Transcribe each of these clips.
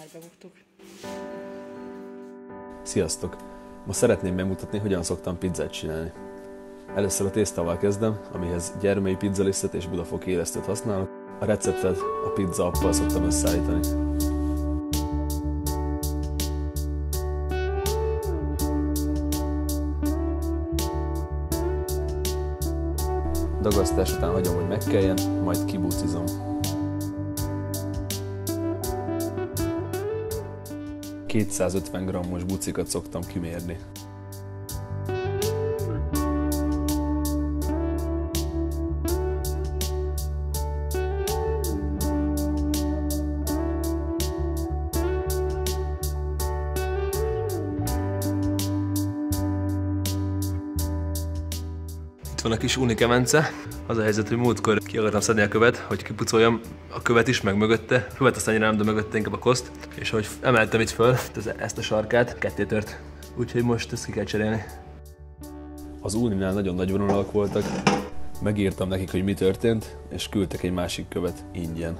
már bebuktuk. Sziasztok! Ma szeretném bemutatni, hogyan szoktam pizzát csinálni. Először a tésztával kezdem, amihez gyermei pizzalisztet és budafok élesztőt használok. A receptet a pizza appal szoktam összeállítani. Dagasztás után hagyom, hogy megkeljen, majd kibucizom. ...250 g-os bucikat szoktam kimérni. Itt van a kis unikemence. Az a helyzet, hogy múltkor ki akartam szedni a követ, hogy kipucoljam a követ is, meg mögötte. A követ aztán nem, de mögötte inkább a koszt. És hogy emeltem itt föl ezt a sarkát, ketté tört. Úgyhogy most ezt ki kell cserélni. Az Uninál nagyon nagy vonalak voltak. Megírtam nekik, hogy mi történt, és küldtek egy másik követ ingyen.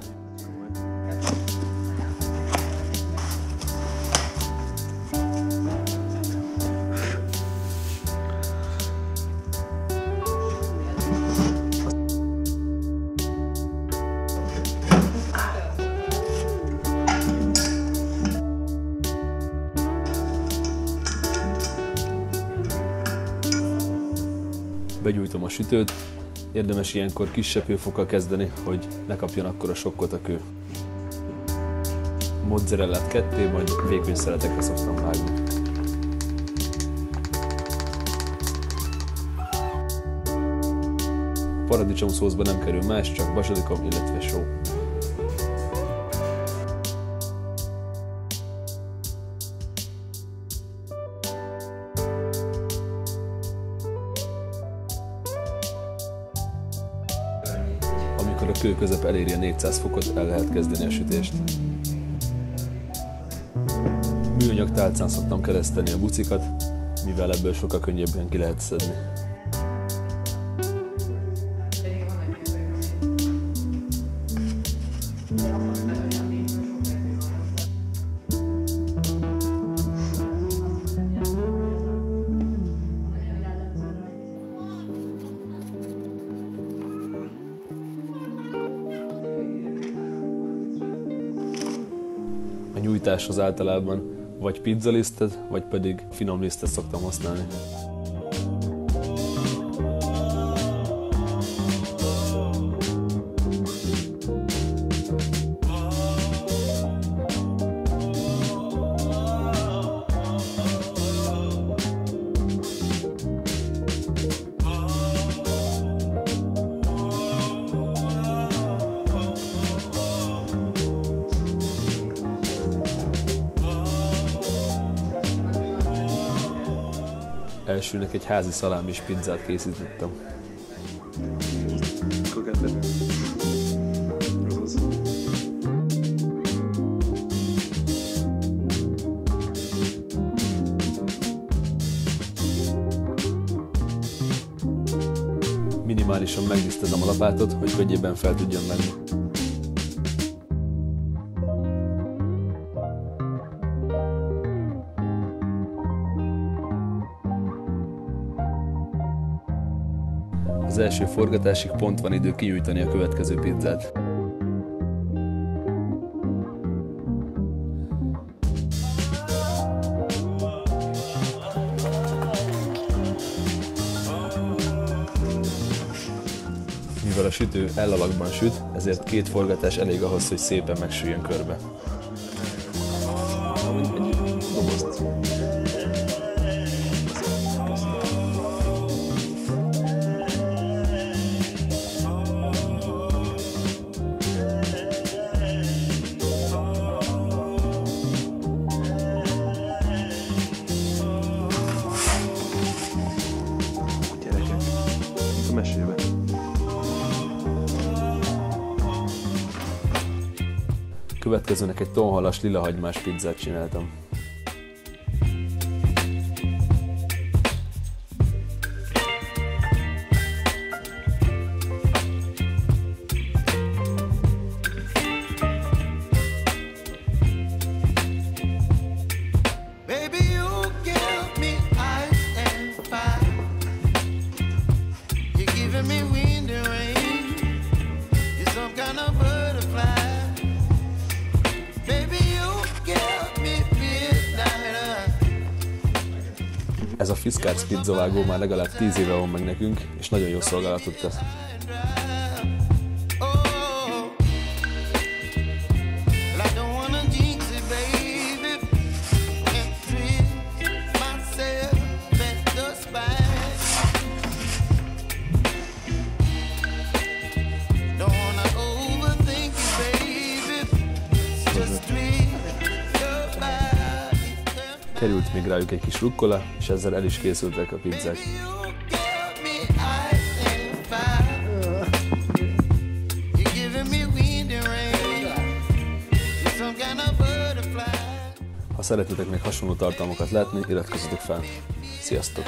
Begyújtom a sütőt, érdemes ilyenkor kisebb hőfokkal kezdeni, hogy ne kapjon akkor a sokkot a kő. Mozzarellát ketté, majd vékony szeletekre szoktam vágni. Paradicsom szószba nem kerül más, csak basilikom, illetve só. A kő közep eléri a 400 fokot, el lehet kezdeni a sütést. Műanyag tálcán szoktam kereszteni a bucikat, mivel ebből sokkal könnyebben ki lehet szedni. A nyújtáshoz általában vagy pizzalisztet, vagy pedig finom lisztet szoktam használni. Elsőnek egy házi szalámis pizzát készítettem. Minimálisan megtisztezem a lapátot, hogy könnyebben fel tudjon menni. Az első forgatásig pont van idő kinyújtani a következő pizzát. Mivel a sütő ellalakban süt, ezért két forgatás elég ahhoz, hogy szépen megsüljön körbe. A mesében. Következőnek egy tonhalas lilahagymás pizzát csináltam. Ez a Fiskars pizzavágó már legalább 10 éve van meg nekünk, és nagyon jó szolgálatot tesz. került még rájuk egy kis rukkola, és ezzel el is készültek a pizzák. Ha szeretnétek még hasonló tartalmakat látni, iratkozzatok fel. Sziasztok!